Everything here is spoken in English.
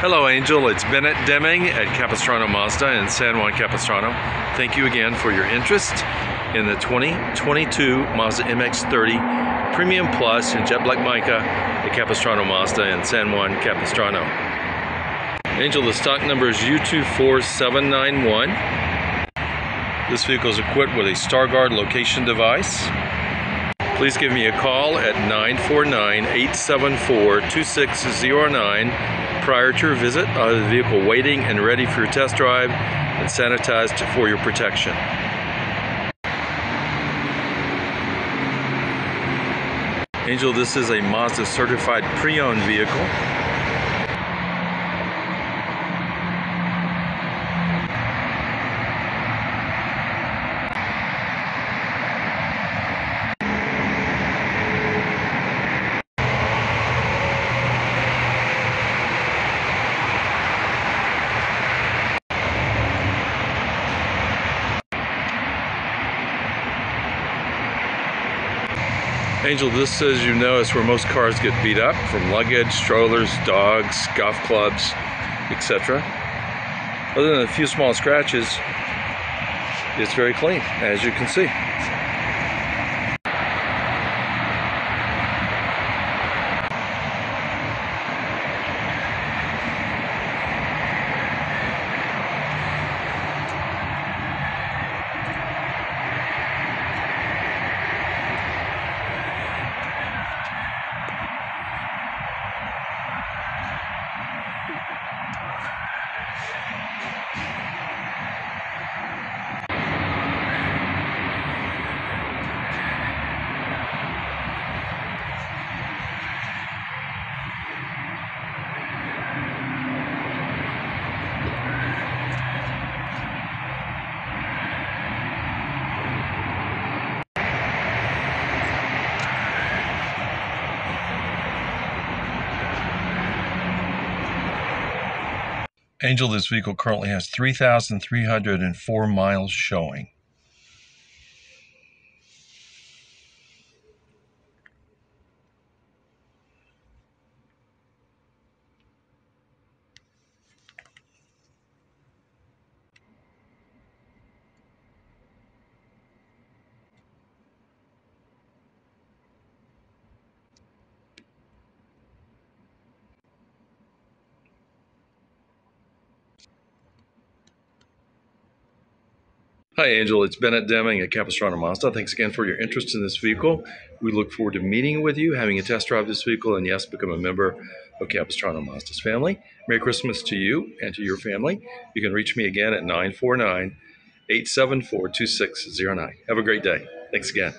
Hello, Angel. It's Bennett Deming at Capistrano Mazda in San Juan Capistrano. Thank you again for your interest in the 2022 Mazda MX-30 Premium Plus in jet black mica at Capistrano Mazda in San Juan Capistrano. Angel, the stock number is U24791. This vehicle is equipped with a StarGuard location device. Please give me a call at 949 874 2609 prior to your visit. I'll have the vehicle waiting and ready for your test drive and sanitized for your protection. Angel, this is a Mazda certified pre-owned vehicle. Angel, this, as you know, is where most cars get beat up from luggage, strollers, dogs, golf clubs, etc. Other than a few small scratches, it's very clean, as you can see. Angel, this vehicle currently has 3,304 miles showing. Hi, Angel. It's Bennett Deming at Capistrano Mazda. Thanks again for your interest in this vehicle. We look forward to meeting with you, having a test drive this vehicle, and yes, become a member of Capistrano Mazda's family. Merry Christmas to you and to your family. You can reach me again at 949 874 2609. Have a great day. Thanks again.